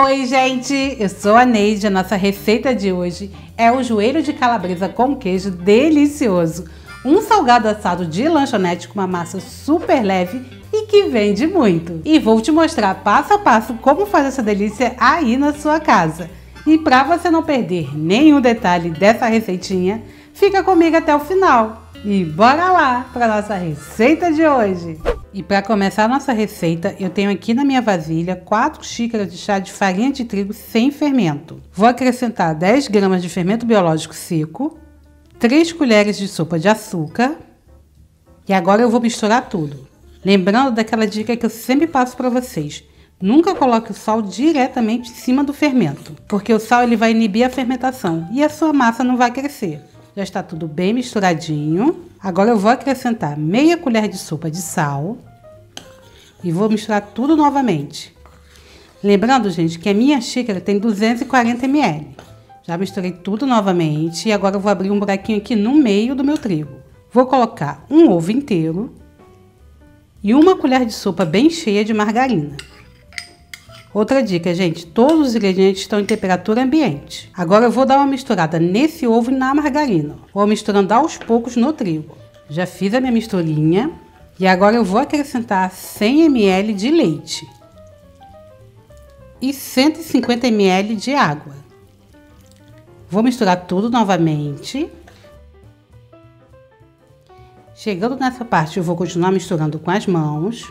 Oi, gente! Eu sou a Neide. A nossa receita de hoje é o joelho de calabresa com queijo delicioso. Um salgado assado de lanchonete com uma massa super leve e que vende muito. E vou te mostrar passo a passo como fazer essa delícia aí na sua casa. E para você não perder nenhum detalhe dessa receitinha, fica comigo até o final. E bora lá para nossa receita de hoje! E para começar a nossa receita, eu tenho aqui na minha vasilha 4 xícaras de chá de farinha de trigo sem fermento. Vou acrescentar 10 gramas de fermento biológico seco, 3 colheres de sopa de açúcar e agora eu vou misturar tudo. Lembrando daquela dica que eu sempre passo para vocês, Nunca coloque o sal diretamente em cima do fermento, porque o sal ele vai inibir a fermentação e a sua massa não vai crescer. Já está tudo bem misturadinho. Agora eu vou acrescentar meia colher de sopa de sal e vou misturar tudo novamente. Lembrando, gente, que a minha xícara tem 240 ml. Já misturei tudo novamente e agora eu vou abrir um buraquinho aqui no meio do meu trigo. Vou colocar um ovo inteiro e uma colher de sopa bem cheia de margarina. Outra dica, gente, todos os ingredientes estão em temperatura ambiente. Agora eu vou dar uma misturada nesse ovo e na margarina. Vou misturando aos poucos no trigo. Já fiz a minha misturinha e agora eu vou acrescentar 100 ml de leite e 150 ml de água. Vou misturar tudo novamente. Chegando nessa parte, eu vou continuar misturando com as mãos.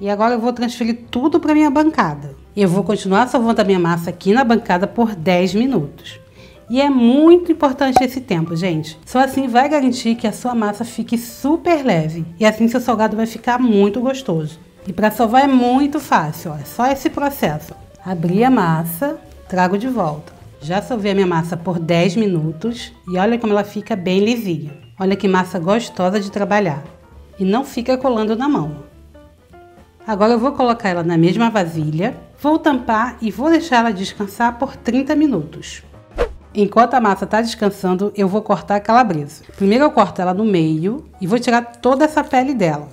E agora eu vou transferir tudo para minha bancada. Eu vou continuar salvando a minha massa aqui na bancada por 10 minutos. E é muito importante esse tempo, gente. Só assim vai garantir que a sua massa fique super leve. E assim seu salgado vai ficar muito gostoso. E para salvar é muito fácil, ó. é só esse processo. Abrir a massa, trago de volta. Já salvei a minha massa por 10 minutos e olha como ela fica bem lisinha. Olha que massa gostosa de trabalhar. E não fica colando na mão. Agora eu vou colocar ela na mesma vasilha, vou tampar e vou deixar ela descansar por 30 minutos. Enquanto a massa está descansando, eu vou cortar a calabresa. Primeiro eu corto ela no meio e vou tirar toda essa pele dela.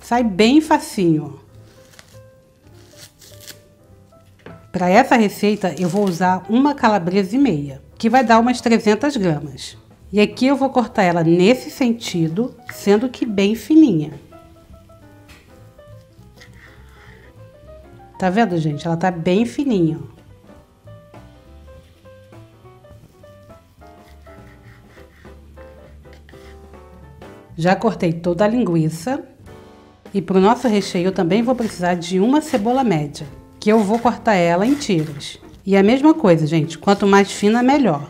Sai bem facinho. Para essa receita eu vou usar uma calabresa e meia, que vai dar umas 300 gramas. E aqui eu vou cortar ela nesse sentido, sendo que bem fininha. Tá vendo, gente? Ela tá bem fininha. Já cortei toda a linguiça. E para o nosso recheio também vou precisar de uma cebola média, que eu vou cortar ela em tiras. E a mesma coisa, gente, quanto mais fina, melhor.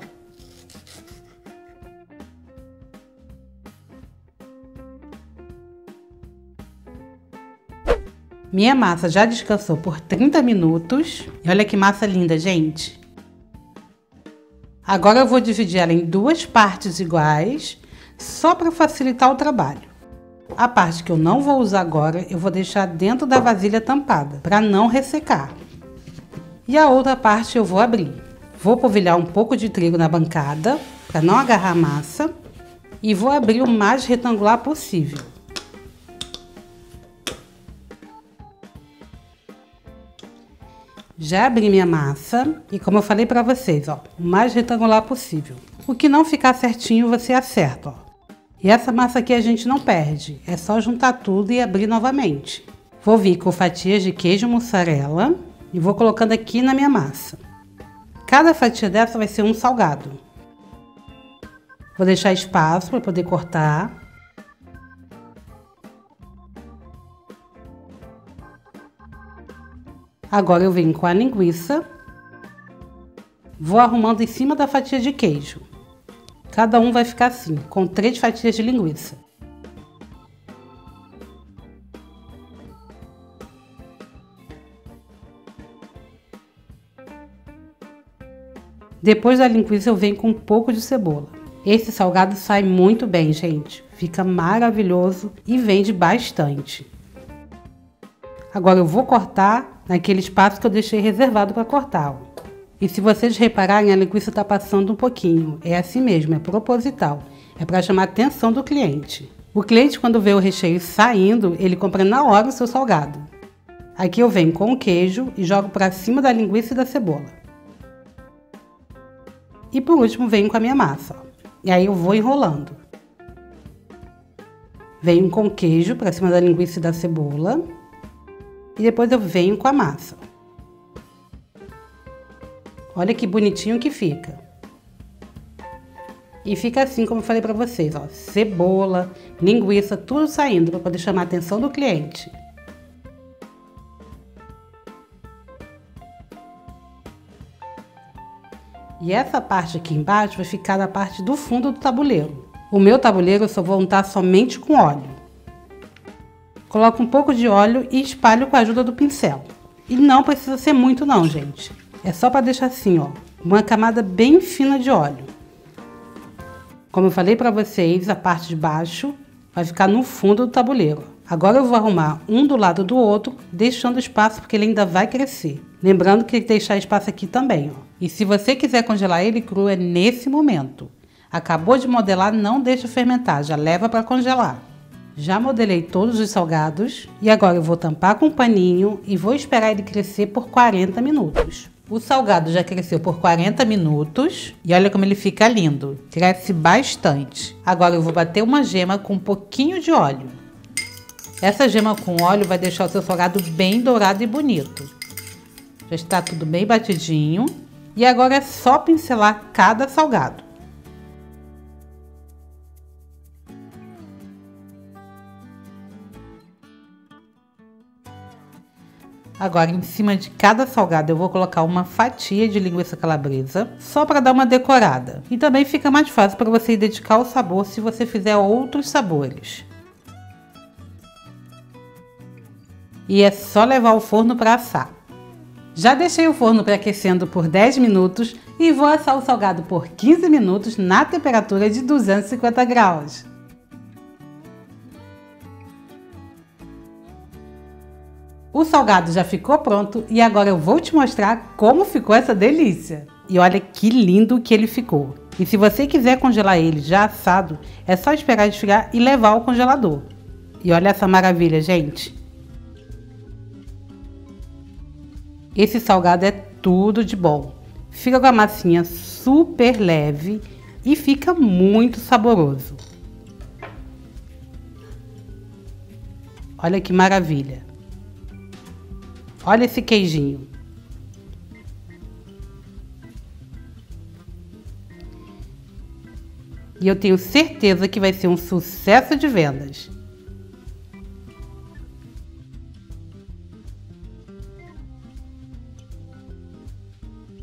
Minha massa já descansou por 30 minutos. E olha que massa linda, gente. Agora eu vou dividir ela em duas partes iguais, só para facilitar o trabalho. A parte que eu não vou usar agora, eu vou deixar dentro da vasilha tampada, para não ressecar. E a outra parte eu vou abrir. Vou polvilhar um pouco de trigo na bancada, para não agarrar a massa. E vou abrir o mais retangular possível. Já abri minha massa e como eu falei para vocês, ó, o mais retangular possível. O que não ficar certinho você acerta, ó. E essa massa aqui a gente não perde, é só juntar tudo e abrir novamente. Vou vir com fatias de queijo mussarela e vou colocando aqui na minha massa. Cada fatia dessa vai ser um salgado. Vou deixar espaço para poder cortar Agora eu venho com a linguiça. Vou arrumando em cima da fatia de queijo. Cada um vai ficar assim, com três fatias de linguiça. Depois da linguiça eu venho com um pouco de cebola. Esse salgado sai muito bem, gente. Fica maravilhoso e vende bastante. Agora eu vou cortar naquele espaço que eu deixei reservado para cortar. E se vocês repararem, a linguiça está passando um pouquinho. É assim mesmo, é proposital. É para chamar a atenção do cliente. O cliente, quando vê o recheio saindo, ele compra na hora o seu salgado. Aqui eu venho com o queijo e jogo para cima da linguiça e da cebola. E por último venho com a minha massa. E aí eu vou enrolando. Venho com queijo para cima da linguiça e da cebola. E depois eu venho com a massa. Olha que bonitinho que fica. E fica assim como eu falei para vocês, ó, cebola, linguiça, tudo saindo para poder chamar a atenção do cliente. E essa parte aqui embaixo vai ficar na parte do fundo do tabuleiro. O meu tabuleiro eu só vou untar somente com óleo. Coloco um pouco de óleo e espalho com a ajuda do pincel. E não precisa ser muito não, gente. É só para deixar assim, ó, uma camada bem fina de óleo. Como eu falei para vocês, a parte de baixo vai ficar no fundo do tabuleiro. Agora eu vou arrumar um do lado do outro, deixando espaço porque ele ainda vai crescer. Lembrando que deixar espaço aqui também, ó. E se você quiser congelar ele cru, é nesse momento. Acabou de modelar, não deixa fermentar, já leva para congelar. Já modelei todos os salgados e agora eu vou tampar com um paninho e vou esperar ele crescer por 40 minutos. O salgado já cresceu por 40 minutos e olha como ele fica lindo. Cresce bastante. Agora eu vou bater uma gema com um pouquinho de óleo. Essa gema com óleo vai deixar o seu salgado bem dourado e bonito. Já está tudo bem batidinho. E agora é só pincelar cada salgado. Agora, em cima de cada salgado, eu vou colocar uma fatia de linguiça calabresa, só para dar uma decorada. E também fica mais fácil para você dedicar o sabor se você fizer outros sabores. E é só levar ao forno para assar. Já deixei o forno pré-aquecendo por 10 minutos e vou assar o salgado por 15 minutos na temperatura de 250 graus. O salgado já ficou pronto e agora eu vou te mostrar como ficou essa delícia. E olha que lindo que ele ficou. E se você quiser congelar ele já assado, é só esperar esfriar e levar ao congelador. E olha essa maravilha, gente. Esse salgado é tudo de bom. Fica com a massinha super leve e fica muito saboroso. Olha que maravilha. Olha esse queijinho. E eu tenho certeza que vai ser um sucesso de vendas.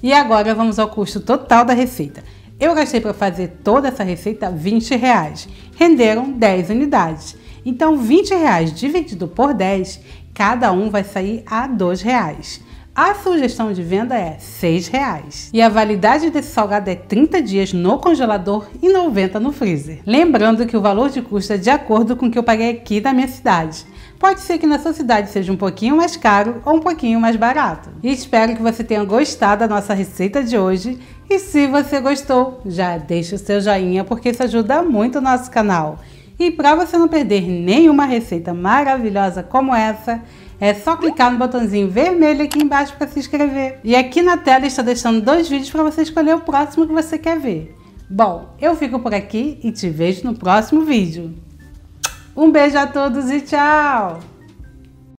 E agora vamos ao custo total da receita. Eu gastei para fazer toda essa receita 20 reais. Renderam 10 unidades. Então 20 reais dividido por 10 cada um vai sair a R$ reais. A sugestão de venda é R$ reais. E a validade desse salgado é 30 dias no congelador e 90 no freezer. Lembrando que o valor de custo é de acordo com o que eu paguei aqui na minha cidade. Pode ser que na sua cidade seja um pouquinho mais caro ou um pouquinho mais barato. E espero que você tenha gostado da nossa receita de hoje. E se você gostou, já deixa o seu joinha porque isso ajuda muito o nosso canal. E para você não perder nenhuma receita maravilhosa como essa, é só clicar no botãozinho vermelho aqui embaixo para se inscrever. E aqui na tela está deixando dois vídeos para você escolher o próximo que você quer ver. Bom, eu fico por aqui e te vejo no próximo vídeo. Um beijo a todos e tchau!